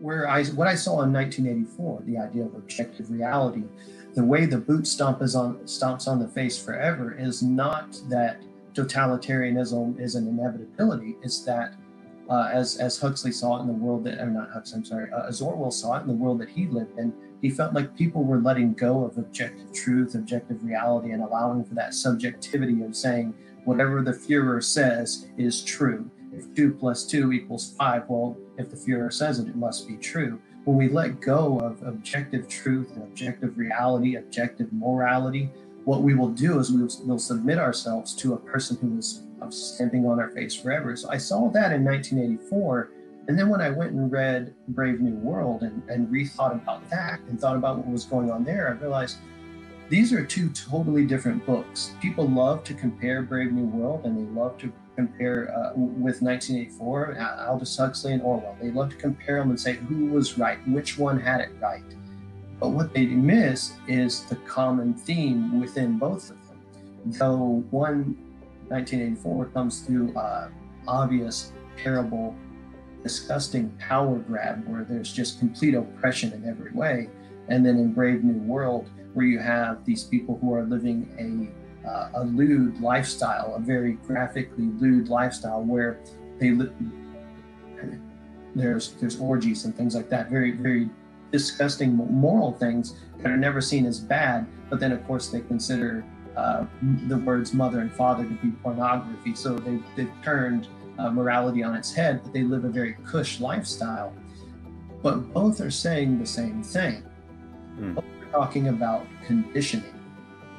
where I what I saw in 1984, the idea of objective reality, the way the boot stomp is on stomps on the face forever is not that totalitarianism is an inevitability. It's that uh, as as Huxley saw it in the world that, or not Huxley, I'm sorry, uh, as Orwell saw it in the world that he lived in, he felt like people were letting go of objective truth, objective reality, and allowing for that subjectivity of saying whatever the Fuhrer says is true. If two plus two equals five, well, if the Fuhrer says it, it must be true. When we let go of objective truth and objective reality, objective morality, what we will do is we will, submit ourselves to a person who is stamping on our face forever. So I saw that in 1984. And then when I went and read Brave New World and, and rethought about that and thought about what was going on there, I realized these are two totally different books. People love to compare Brave New World and they love to compare uh, with 1984, Aldous Huxley and Orwell. They love to compare them and say who was right, which one had it right. But what they miss is the common theme within both of them. Though one 1984 comes through uh, obvious, terrible, disgusting power grab where there's just complete oppression in every way. And then in Brave New World, where you have these people who are living a, uh, a lewd lifestyle, a very graphically lewd lifestyle where they live. There's there's orgies and things like that. Very very disgusting moral things that are never seen as bad. But then of course they consider uh, the words mother and father to be pornography. So they, they've turned uh, morality on its head, but they live a very cush lifestyle. But both are saying the same thing. Mm. Talking about conditioning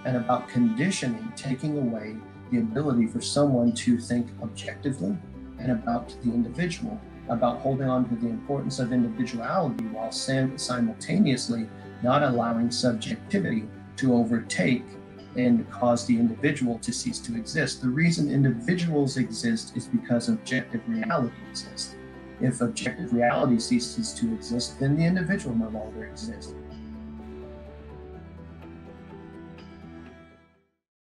and about conditioning taking away the ability for someone to think objectively and about the individual, about holding on to the importance of individuality while simultaneously not allowing subjectivity to overtake and cause the individual to cease to exist. The reason individuals exist is because objective reality exists. If objective reality ceases to exist, then the individual no longer exists.